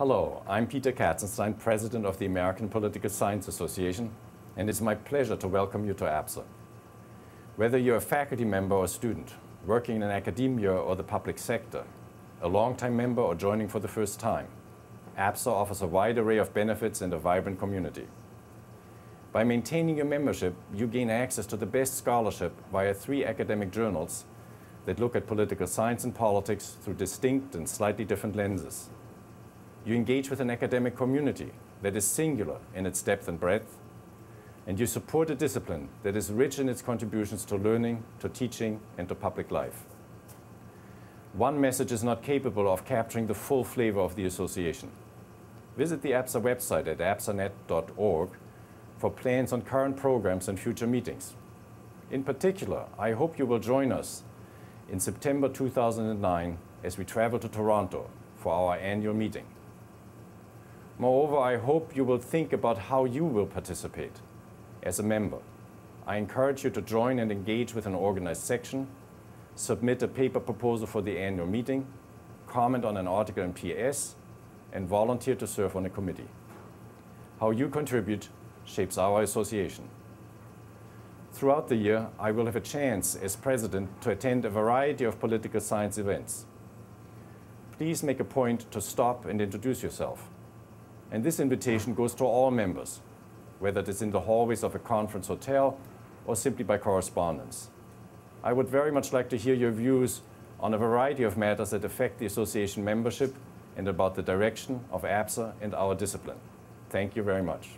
Hello, I'm Peter Katzenstein, President of the American Political Science Association, and it's my pleasure to welcome you to APSA. Whether you're a faculty member or student, working in an academia or the public sector, a long-time member or joining for the first time, APSA offers a wide array of benefits and a vibrant community. By maintaining your membership, you gain access to the best scholarship via three academic journals that look at political science and politics through distinct and slightly different lenses. You engage with an academic community that is singular in its depth and breadth, and you support a discipline that is rich in its contributions to learning, to teaching, and to public life. One message is not capable of capturing the full flavor of the association. Visit the APSA website at apsanet.org for plans on current programs and future meetings. In particular, I hope you will join us in September 2009 as we travel to Toronto for our annual meeting. Moreover, I hope you will think about how you will participate as a member. I encourage you to join and engage with an organized section, submit a paper proposal for the annual meeting, comment on an article in PS, and volunteer to serve on a committee. How you contribute shapes our association. Throughout the year, I will have a chance as president to attend a variety of political science events. Please make a point to stop and introduce yourself. And this invitation goes to all members, whether it is in the hallways of a conference hotel or simply by correspondence. I would very much like to hear your views on a variety of matters that affect the association membership and about the direction of APSA and our discipline. Thank you very much.